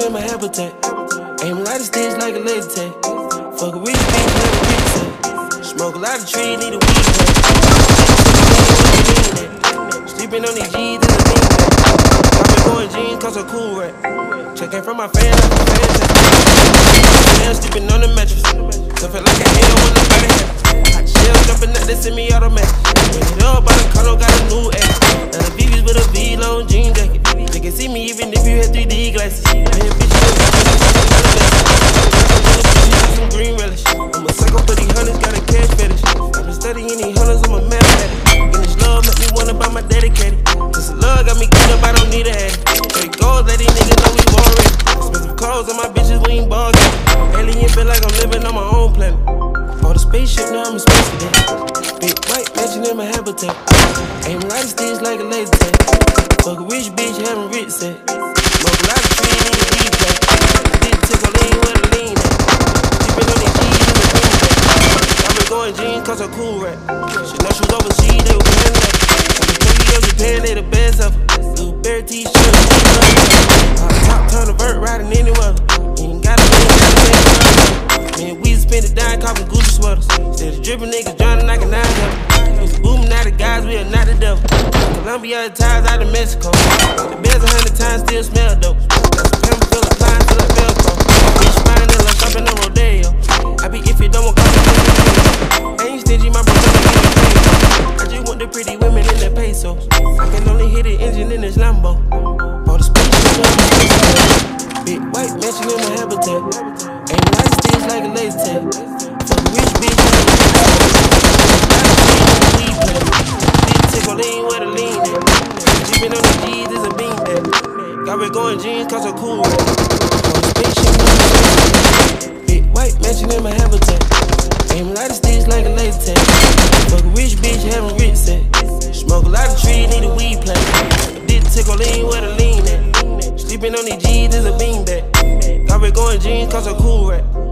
habitat. Aim a lot of like a laser tag. Fuck a rich bitch, never rich tag. Smoke a lot of trees, need a weed pack. Sleeping on these G's is a thing. I've been going jeans cause I'm cool right. Checking from my fan like a fan check. sleeping on the mattress. So feel like a hell when I'm out of here. Shells jumping out, they send me automatic. Up, by the color got a new my dedicated. This love got me good up, I don't need a addict. There goes, let these niggas know we already. Expensive clothes on my bitches, we ain't bargain. Alien feel like I'm living on my own planet. Bought a spaceship, now I'm a space cadet. Big white mansion in my habitat. Aim light sticks like a laser tag. Fuck a rich bitch, having rich set. Smoke a lot of trees, need a weed pack. Did tickle lean where the lean at. Sippin' on these G's in the green pack. I've been going jeans cause I'm cool rap. She know she overseas, they were paying that. Blue bear t-shirt, top uh, turn a vert, riding any weather. You ain't gotta be, gotta be, Man, we spend it down, copping Gucci sweaters. Instead of dripping niggas drowning like a nine level. It's booming out of guys, we are not the devil. Colombia ties out of Mexico. The beds a hundred times still smell dope. Pesos. I can only hit the engine in this Lambo. Spaceship, Big white mansion in my habitat. Ain't light sticks like a laser tag. Fuck rich bitch. Big the the me going jeans cause I'm cool. Spaceship, Big white mansion in my habitat. Aim lot sticks like a laser tag. A of trees, need a weed plant. Did tickle lean where the lean at. Sleeping on these G's is a beanbag. Got me going jeans cause I'm cool right.